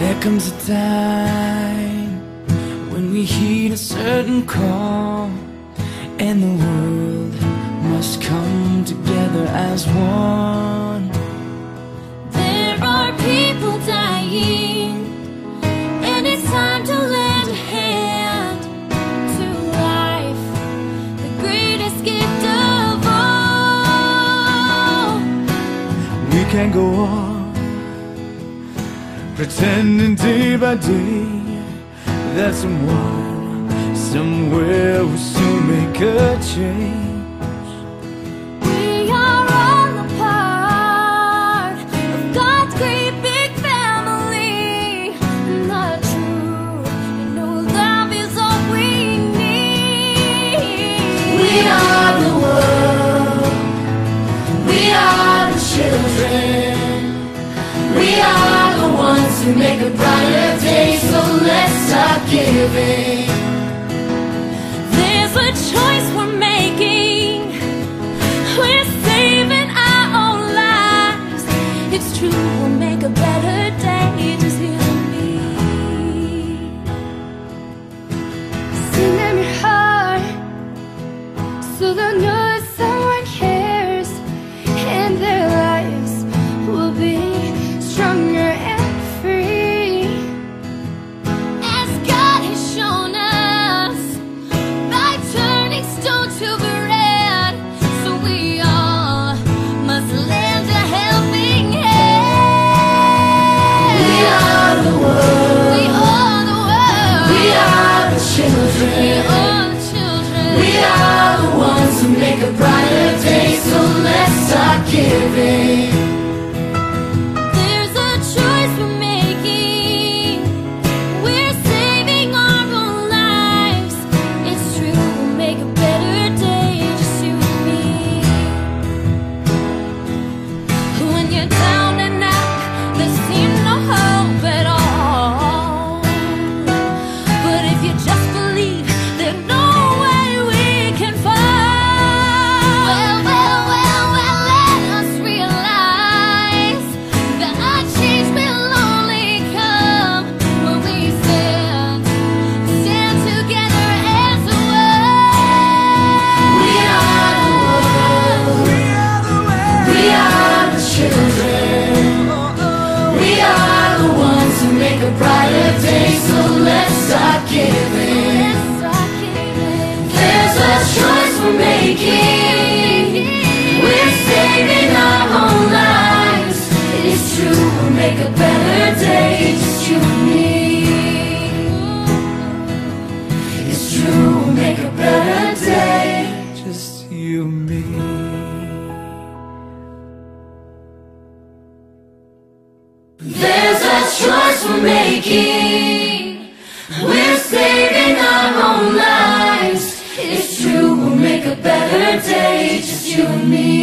There comes a time when we heed a certain call, and the world must come together as one. There are people dying, and it's time to lend a hand to life, the greatest gift of all. We can't go on pretending day by day that someone somewhere will soon make a change. Make a day. So let's start giving. There's a choice we're making. We're saving our own lives. It's true, we'll make a better day. Just you and me. Sing them your heart so they'll to So let's start giving. There's a choice we're making. We're saving our lives. It's true, we'll make a better day. Just you and me. It's true, we'll make a better day. Just you and me. There's choice we're making. We're saving our own lives. It's true, we'll make a better day, just you and me.